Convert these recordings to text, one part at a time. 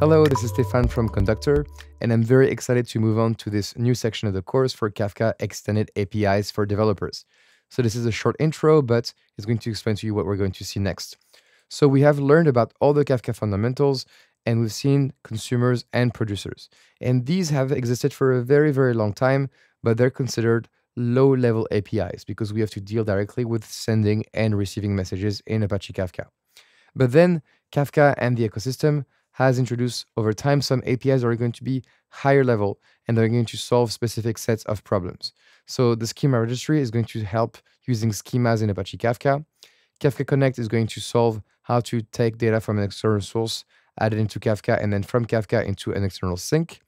Hello, this is Stéphane from Conduktor, and I'm very excited to move on to this new section of the course for Kafka Extended APIs for developers. So this is a short intro, but it's going to explain to you what we're going to see next. So we have learned about all the Kafka fundamentals, and we've seen consumers and producers. And these have existed for a very, very long time, but they're considered low level APIs because we have to deal directly with sending and receiving messages in Apache Kafka. But then Kafka and the ecosystem has introduced over time some APIs are going to be higher level and they're going to solve specific sets of problems. So the schema registry is going to help using schemas in Apache Kafka. Kafka Connect is going to solve how to take data from an external source, add it into Kafka, and then from Kafka into an external sink.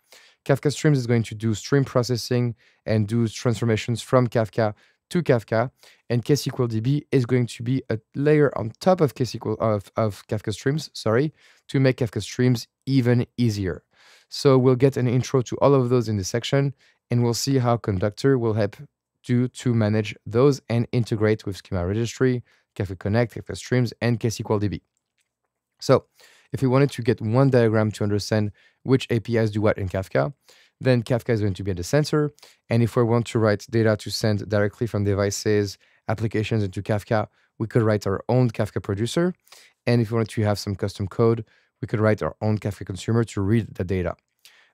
Kafka Streams is going to do stream processing and do transformations from Kafka to Kafka. And KSQLDB is going to be a layer on top of KSQL of, of Kafka Streams, sorry, to make Kafka Streams even easier. So we'll get an intro to all of those in this section, and we'll see how Conduktor will help you to manage those and integrate with Schema Registry, Kafka Connect, Kafka Streams, and KSQLDB. So if we wanted to get one diagram to understand which APIs do what in Kafka, then Kafka is going to be at the center. And if we want to write data to send directly from devices, applications into Kafka, we could write our own Kafka producer. And if we wanted to have some custom code, we could write our own Kafka consumer to read the data.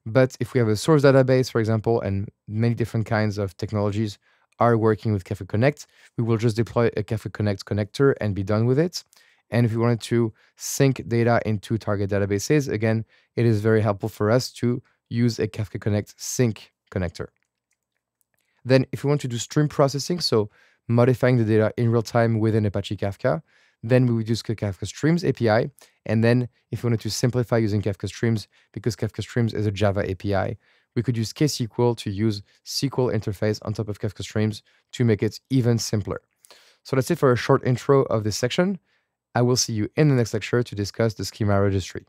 But if we have a source database, for example, and many different kinds of technologies are working with Kafka Connect, we will just deploy a Kafka Connect connector and be done with it. And if we wanted to sync data into target databases, again, it is very helpful for us to use a Kafka Connect sink connector. Then if we want to do stream processing, so modifying the data in real time within Apache Kafka, then we would use Kafka Streams API. And then if we wanted to simplify using Kafka Streams, because Kafka Streams is a Java API, we could use KSQL to use SQL interface on top of Kafka Streams to make it even simpler. So that's it for a short intro of this section. I will see you in the next lecture to discuss the schema registry.